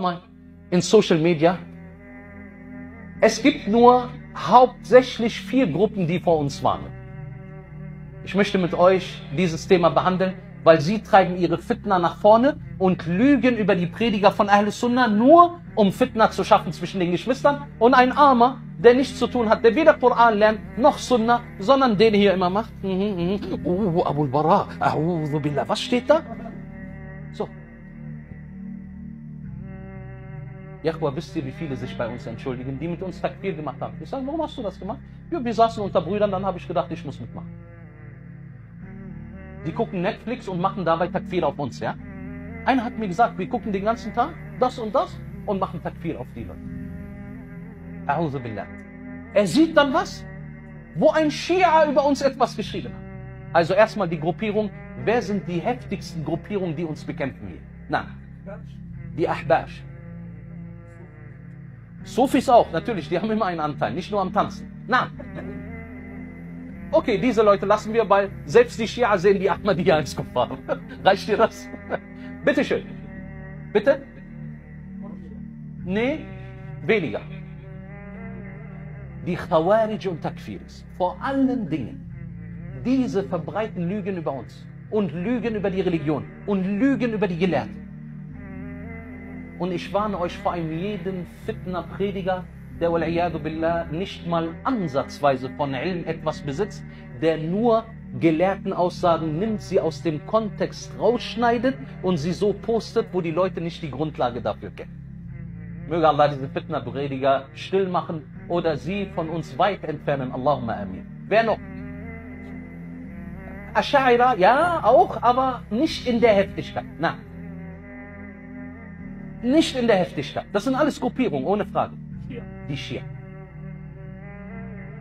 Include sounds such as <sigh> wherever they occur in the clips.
Mal, in Social Media, es gibt nur hauptsächlich vier Gruppen, die vor uns waren. Ich möchte mit euch dieses Thema behandeln, weil sie treiben ihre Fitna nach vorne und lügen über die Prediger von Ahl Sunnah nur, um Fitna zu schaffen zwischen den Geschwistern. Und ein Armer, der nichts zu tun hat, der weder Koran lernt noch Sunnah, sondern den hier immer macht. Mhm, mhm. Oh, Abu al-Bara. Was steht da? So. Jachwa, wisst ihr, wie viele sich bei uns entschuldigen, die mit uns Takbir gemacht haben? Ich sage, warum hast du das gemacht? Ja, wir saßen unter Brüdern, dann habe ich gedacht, ich muss mitmachen. Die gucken Netflix und machen dabei Takfir auf uns, ja? Einer hat mir gesagt, wir gucken den ganzen Tag das und das und machen Takfir auf die Leute. Billah. Er sieht dann was, wo ein Schia über uns etwas geschrieben hat. Also erstmal die Gruppierung, wer sind die heftigsten Gruppierungen, die uns bekämpfen hier? Na, die Ahbash. Sufis auch, natürlich, die <laughs> haben immer einen Anteil, nicht nur am Tanzen. Na, okay, diese Leute lassen wir, weil selbst die Schia sehen die Ahmadiyya als Kuffar. <laughs> Reicht dir das? <laughs> Bitteschön. Bitte? Nee, weniger. Die Khawarij und Takfiris, vor allen Dingen, diese verbreiten Lügen über uns und Lügen über die Religion und Lügen über die Gelehrten. Und ich warne euch vor einem jeden Fitna-Prediger, der billah nicht mal ansatzweise von Ilm etwas besitzt, der nur gelehrten Aussagen nimmt, sie aus dem Kontext rausschneidet und sie so postet, wo die Leute nicht die Grundlage dafür kennen. Möge Allah diese Fitna-Prediger still machen oder sie von uns weit entfernen. Allahumma amin. Wer noch? Ashaira, ja, auch, aber nicht in der Heftigkeit. Nein. Nicht in der Heftigkeit. Das sind alles Gruppierungen, ohne Frage. Die Schia.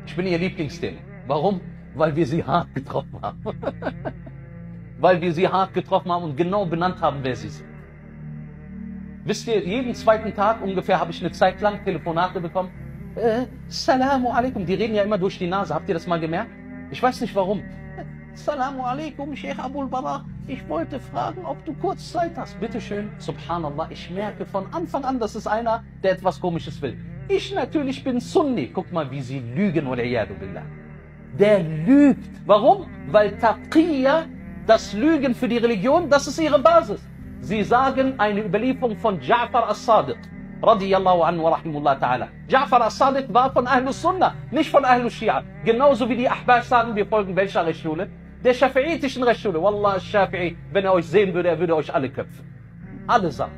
Ich bin ihr Lieblingsthema. Warum? Weil wir sie hart getroffen haben. <laughs> Weil wir sie hart getroffen haben und genau benannt haben, wer sie sind. Wisst ihr, jeden zweiten Tag ungefähr habe ich eine Zeit lang Telefonate bekommen. Äh, Salamu alaikum. Die reden ja immer durch die Nase. Habt ihr das mal gemerkt? Ich weiß nicht warum. Salamu alaikum, Sheikh Abul Bara. Ich wollte fragen, ob du kurz Zeit hast. Bitte schön. Subhanallah, ich merke von Anfang an, das ist einer, der etwas Komisches will. Ich natürlich bin Sunni. Guck mal, wie sie lügen, oder billah. Der lügt. Warum? Weil Taqiyya, das Lügen für die Religion, das ist ihre Basis. Sie sagen eine Überlieferung von Ja'far as-Sadiq. Radiyallahu anhu wa rahimullah ta'ala. Ja'far as-Sadiq war von Ahlus Sunnah, nicht von Ahlus Shia. Genauso wie die Ahbash sagen, wir folgen welcher Rechtsschule? Der Schafi'itischen Rechtsschule. Wallah, Shafi'i, wenn er euch sehen würde, er würde euch alle köpfen. Allesamt.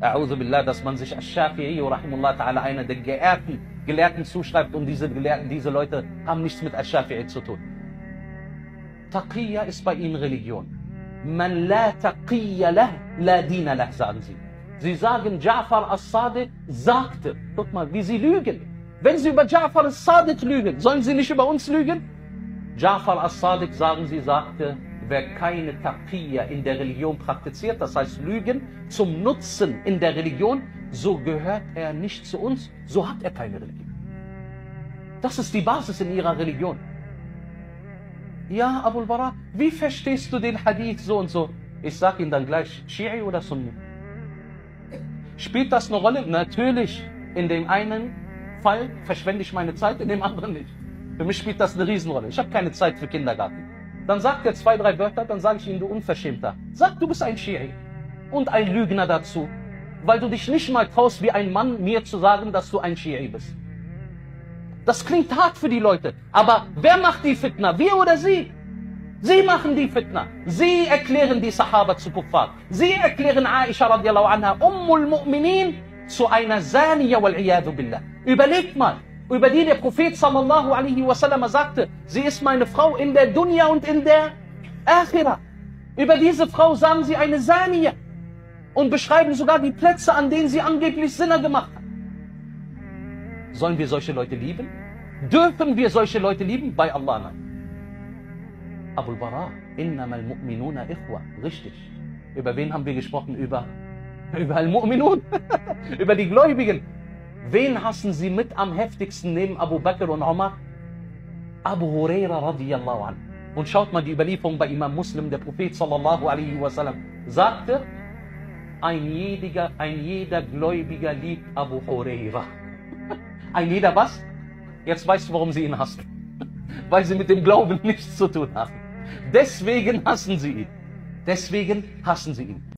A'udhu billah, dass man sich Ash-Shafi'i, rahimullah ta'ala, einer der geehrten Gelehrten zuschreibt und diese Gelehrten, diese Leute haben nichts mit Ash-Shafi'i zu tun. Taqiyya ist bei ihnen Religion. Man la taqiyya lah, la dina lah, sagen sie. Sie sagen, Ja'far as-Sadiq sagte, guck mal, wie sie lügen. Wenn sie über Ja'far as-Sadiq lügen, sollen sie nicht über uns lügen? Ja'far as-Sadiq, sagen sie, sagte, wer keine Taqiyya in der Religion praktiziert, das heißt Lügen zum Nutzen in der Religion, so gehört er nicht zu uns, so hat er keine Religion. Das ist die Basis in ihrer Religion. Ja, Abul Bara, wie verstehst du den Hadith so und so? Ich sage Ihnen dann gleich, Shi'i oder Sunni? Spielt das eine Rolle? Natürlich. In dem einen Fall verschwende ich meine Zeit, in dem anderen nicht. Für mich spielt das eine Riesenrolle. Ich habe keine Zeit für Kindergarten. Dann sagt er zwei, drei Wörter, dann sage ich ihm, du Unverschämter. Sag, du bist ein Schiri und ein Lügner dazu, weil du dich nicht mal traust, wie ein Mann mir zu sagen, dass du ein Schiri bist. Das klingt hart für die Leute, aber wer macht die Fitna? Wir oder sie? Sie machen die Fitna. Sie erklären die Sahaba zu Kuffar. Sie erklären Aisha radiallahu anha, Ummul Mu'minin, zu einer Zaniya wal billah. Überlegt mal, über die der Prophet sallallahu alaihi wasallam sagte, sie ist meine Frau in der Dunya und in der Akhira. Über diese Frau sagen sie eine Saniya und beschreiben sogar die Plätze, an denen sie angeblich Sinner gemacht hat. Sollen wir solche Leute lieben? Dürfen wir solche Leute lieben? Bei Allah nein. Abul Bara, innamal mu'minuna ikhwa. Richtig. Über wen haben wir gesprochen? Über, <laughs> über Al-Mu'minun. <laughs> über die Gläubigen. Wen hassen sie mit am heftigsten neben Abu Bakr und Umar? Abu Huraira radiyallahu an. Und schaut mal die Überlieferung bei Imam Muslim, der Prophet sallallahu alaihi wasallam sagte, ein jeder, ein jeder Gläubiger liebt Abu Huraira. <laughs> Ein jeder was? Jetzt weißt du, warum sie ihn hassen. <laughs> Weil sie mit dem Glauben <laughs> nichts zu tun haben. Deswegen hassen sie ihn. Deswegen hassen sie ihn.